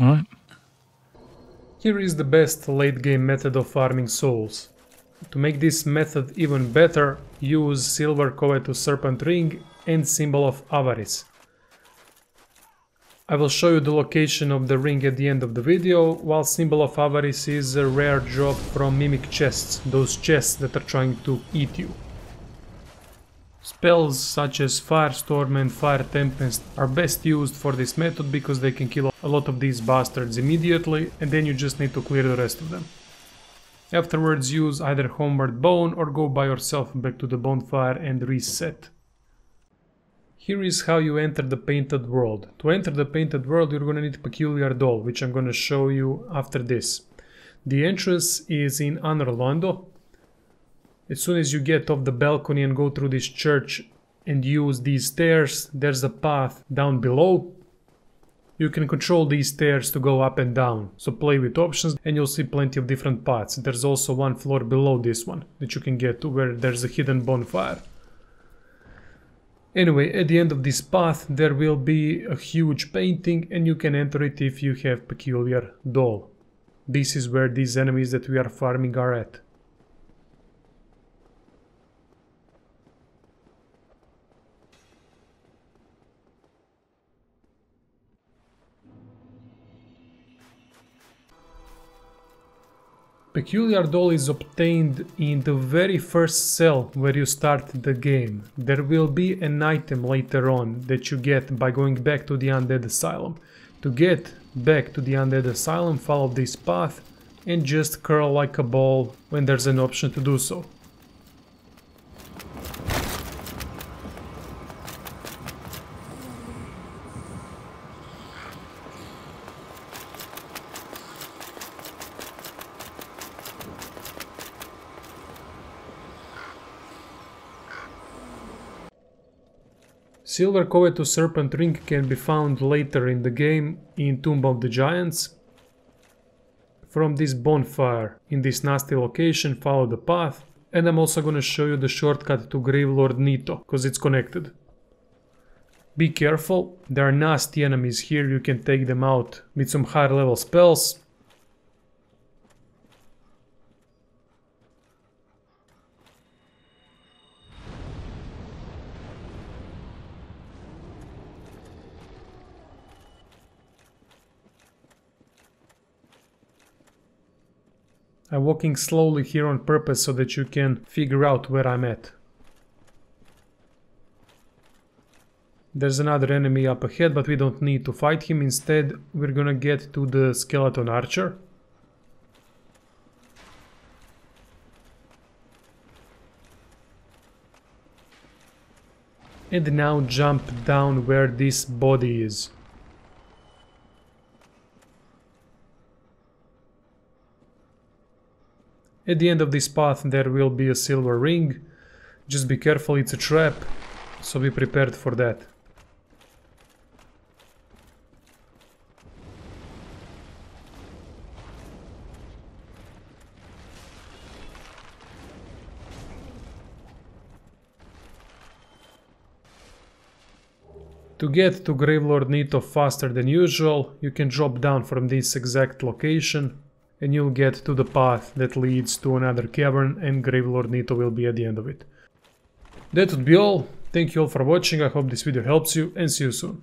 Alright. Here is the best late game method of farming souls. To make this method even better, use Silver Covetous Serpent Ring and Symbol of Avarice. I will show you the location of the ring at the end of the video, while Symbol of Avarice is a rare drop from Mimic chests, those chests that are trying to eat you. Spells such as Firestorm and Fire Tempest are best used for this method because they can kill a lot of these bastards immediately and then you just need to clear the rest of them. Afterwards use either Homeward Bone or go by yourself back to the bonfire and reset. Here is how you enter the painted world. To enter the painted world you're gonna need Peculiar Doll, which I'm gonna show you after this. The entrance is in Anor Londo. As soon as you get off the balcony and go through this church and use these stairs, there's a path down below. You can control these stairs to go up and down, so play with options and you'll see plenty of different paths. There's also one floor below this one that you can get to where there's a hidden bonfire. Anyway, at the end of this path there will be a huge painting and you can enter it if you have Peculiar Doll. This is where these enemies that we are farming are at. Peculiar Doll is obtained in the very first cell where you start the game. There will be an item later on that you get by going back to the Undead Asylum. To get back to the Undead Asylum, follow this path and just curl like a ball when there's an option to do so. Silver Covetous Serpent Ring can be found later in the game in Tomb of the Giants. From this bonfire in this nasty location follow the path and I'm also gonna show you the shortcut to Gravelord Nito because it's connected. Be careful, there are nasty enemies here, you can take them out with some higher level spells I'm walking slowly here on purpose so that you can figure out where I'm at. There's another enemy up ahead, but we don't need to fight him. Instead, we're gonna get to the skeleton archer. And now jump down where this body is. At the end of this path there will be a silver ring. Just be careful, it's a trap, so be prepared for that. To get to Gravelord Nito faster than usual, you can drop down from this exact location and you'll get to the path that leads to another cavern and Gravelord Nito will be at the end of it. That would be all. Thank you all for watching, I hope this video helps you and see you soon.